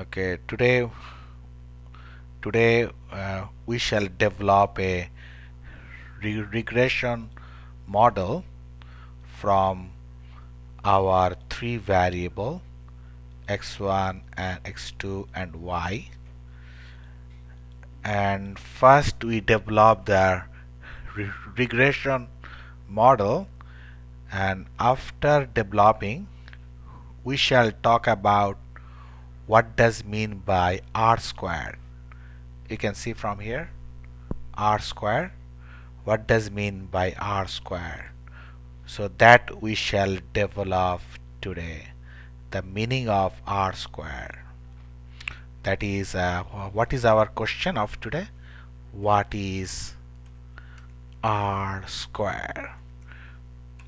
okay today today uh, we shall develop a re regression model from our three variable x1 and x2 and y. And first we develop the re regression model. And after developing we shall talk about what does mean by r squared? You can see from here r square what does mean by r square so that we shall develop today the meaning of r square that is uh, what is our question of today? What is r square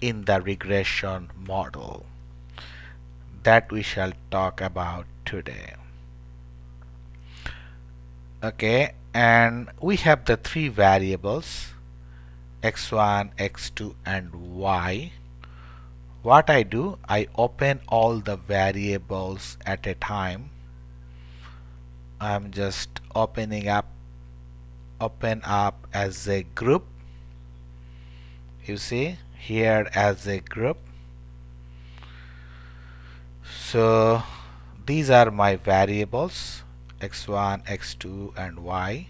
in the regression model that we shall talk about today. Okay and we have the three variables x1 x2 and y. What I do I open all the variables at a time. I'm just opening up open up as a group. You see here as a group so these are my variables x1 x2 and y.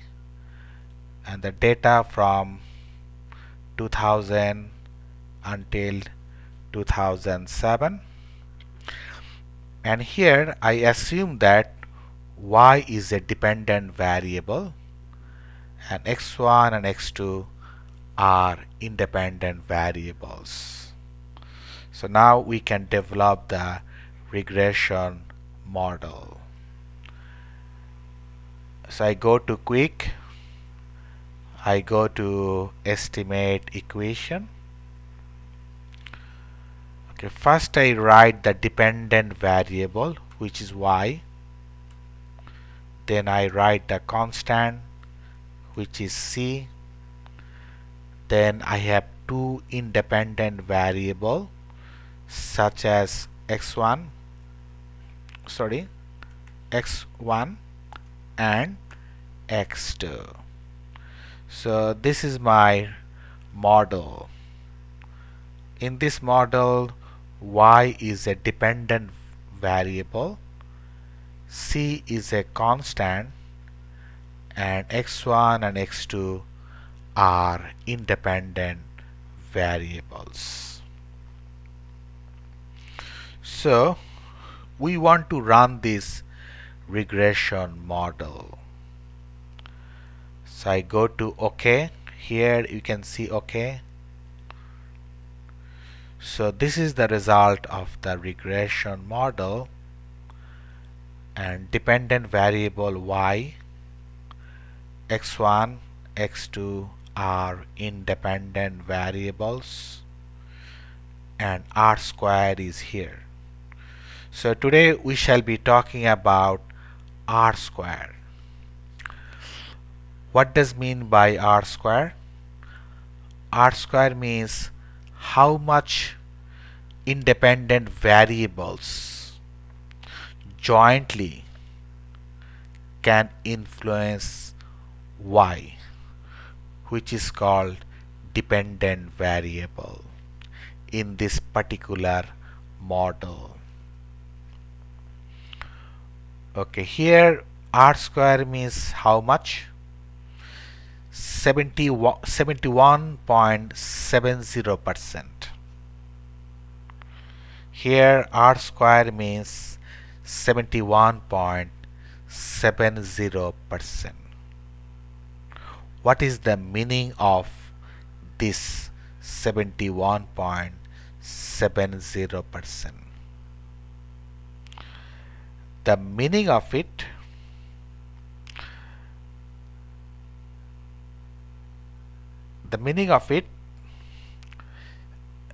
And the data from 2000 until 2007 and here I assume that y is a dependent variable and x1 and x2 are independent variables. So now we can develop the regression model. So I go to quick, I go to estimate equation. Okay, first I write the dependent variable which is y. Then I write the constant which is c. Then I have two independent variable such as x1 sorry x1 and x2 so this is my model. In this model y is a dependent variable c is a constant and x1 and x2 are independent variables. So we want to run this regression model. So I go to OK. Here you can see OK. So this is the result of the regression model. And dependent variable y x1 x2 are independent variables. And r square is here so today we shall be talking about r square. What does mean by r square? r square means how much independent variables jointly can influence y which is called dependent variable in this particular model okay here r square means how much? 71.70 percent. Here r square means 71.70 percent. What is the meaning of this 71.70 percent the meaning of it the meaning of it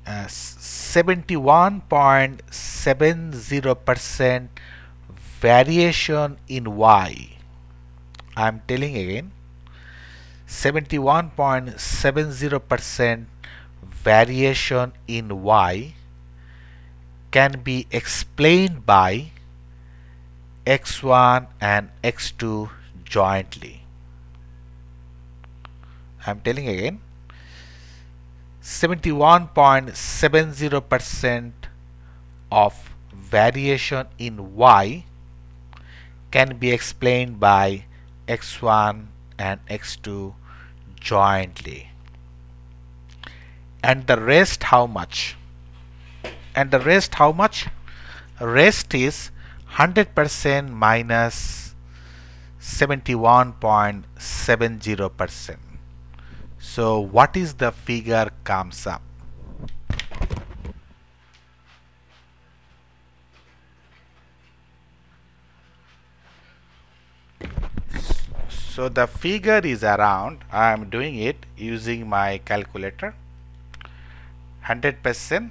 71.70 uh, percent variation in y. I am telling again 71.70 percent variation in y can be explained by x1 and x2 jointly. I'm telling again. 71.70% of variation in y can be explained by x1 and x2 jointly. And the rest how much? And the rest how much? Rest is 100% minus 71.70% so what is the figure comes up? So the figure is around I am doing it using my calculator 100%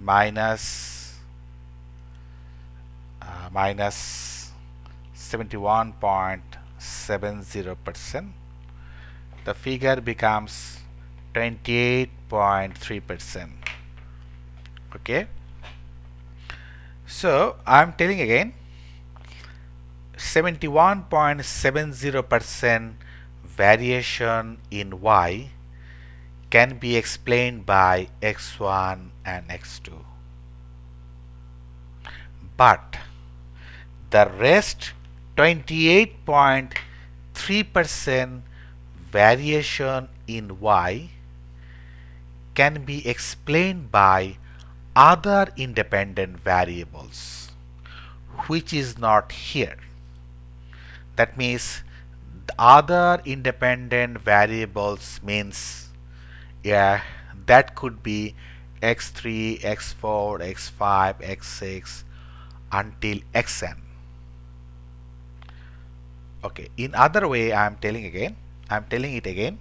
minus minus 71.70 percent. The figure becomes 28.3 percent. Okay? So I'm telling again 71.70 percent variation in y can be explained by x1 and x2 but the rest 28.3 percent variation in y can be explained by other independent variables which is not here. That means other independent variables means yeah that could be x3 x4 x5 x6 until xn okay in other way I am telling again I am telling it again.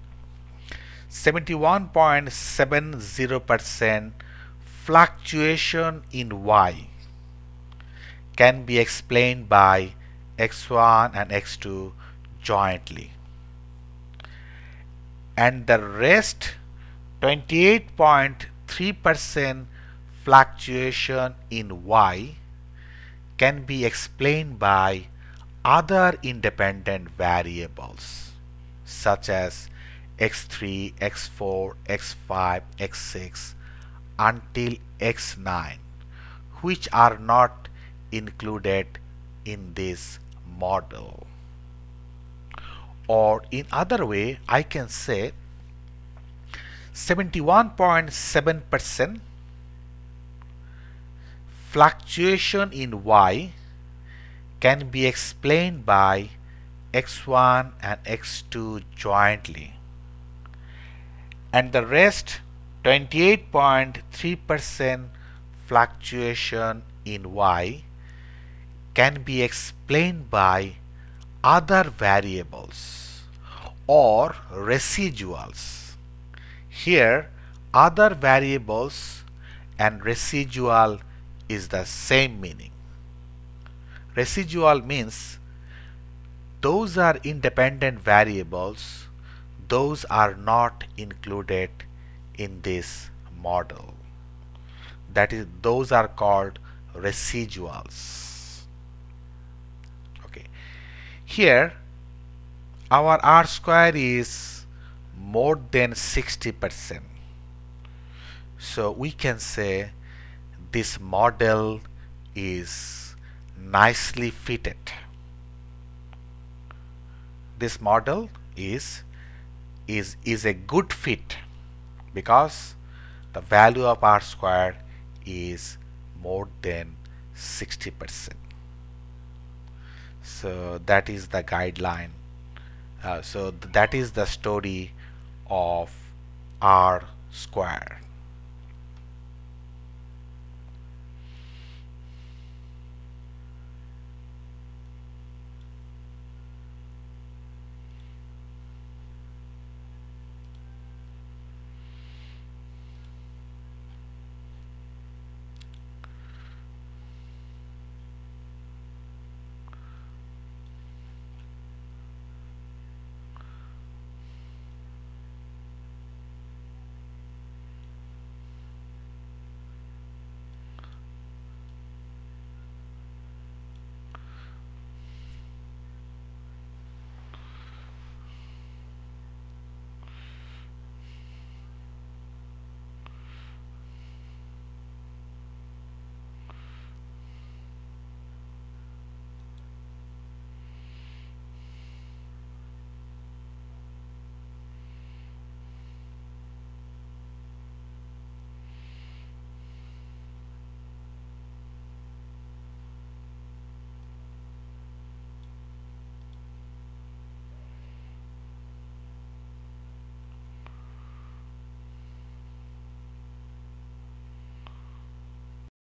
71.70 percent fluctuation in y can be explained by x1 and x2 jointly. And the rest 28.3% fluctuation in Y can be explained by other independent variables such as x3, x4, x5, x6 until x9 which are not included in this model. Or in other way I can say 71.7 percent fluctuation in y can be explained by x1 and x2 jointly and the rest 28.3 percent fluctuation in y can be explained by other variables or residuals here other variables and residual is the same meaning. Residual means those are independent variables those are not included in this model. That is those are called residuals. Okay. Here our r square is more than 60%. So we can say this model is nicely fitted. This model is is is a good fit because the value of r squared is more than 60%. So that is the guideline. Uh, so th that is the story of r square